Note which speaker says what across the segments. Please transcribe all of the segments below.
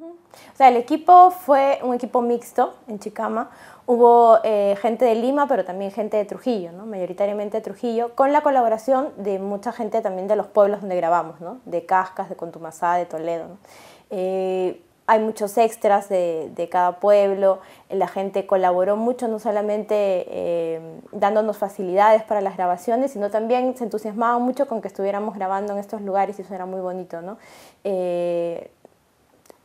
Speaker 1: O sea, el equipo fue un equipo mixto en Chicama. Hubo eh, gente de Lima, pero también gente de Trujillo, ¿no? mayoritariamente de Trujillo, con la colaboración de mucha gente también de los pueblos donde grabamos, ¿no? de Cascas, de Contumazá, de Toledo. Eh, hay muchos extras de, de, cada pueblo, la gente colaboró mucho, no solamente eh, dándonos facilidades para las grabaciones, sino también se entusiasmaban mucho con que estuviéramos grabando en estos lugares y eso era muy bonito. ¿no?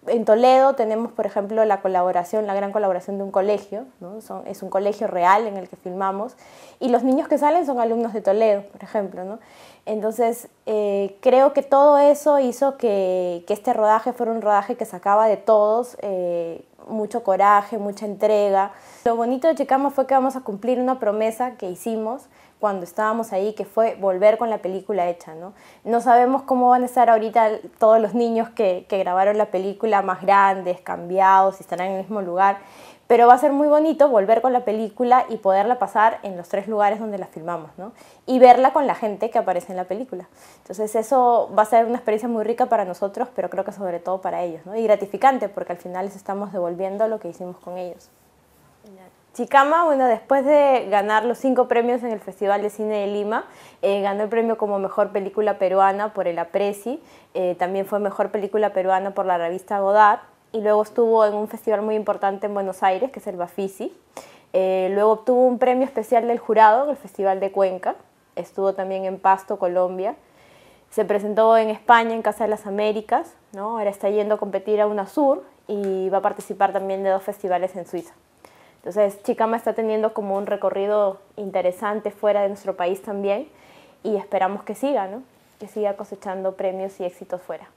Speaker 1: En Toledo tenemos, por ejemplo, la colaboración, la gran colaboración de un colegio, ¿no? es un colegio real en el que filmamos, y los niños que salen son alumnos de Toledo, por ejemplo. ¿no? Entonces, eh, creo que todo eso hizo que, este rodaje fuera un rodaje que sacaba de todos eh, mucho coraje, mucha entrega. Lo bonito de Chicama fue que vamos a cumplir una promesa que hicimos cuando estábamos ahí, que fue volver con la película hecha. No, no sabemos cómo van a estar ahorita todos los niños que, que grabaron la película más grandes, cambiados, si estarán en el mismo lugar, pero va a ser muy bonito volver con la película y poderla pasar en los tres lugares donde la filmamos, ¿no? Y verla con la gente que aparece en la película. Entonces eso va a ser una experiencia muy rica para nosotros, pero creo que sobre todo para ellos, ¿no? Y gratificante, porque al final les estamos devolviendo lo que hicimos con ellos. Chicama, bueno, después de ganar los cinco premios en el Festival de Cine de Lima, eh, ganó el premio como Mejor Película Peruana por el Apreci, eh, también fue Mejor Película Peruana por la revista Godard, y luego estuvo en un festival muy importante en Buenos Aires, que es el Bafisi. Eh, luego obtuvo un premio especial del jurado en el Festival de Cuenca, estuvo también en Pasto, Colombia. Se presentó en España, en Casa de las Américas, ¿no? ahora está yendo a competir a UNASUR y va a participar también de dos festivales en Suiza. Entonces, Chicama está teniendo como un recorrido interesante fuera de nuestro país también y esperamos que siga, ¿no? que siga cosechando premios y éxitos fuera.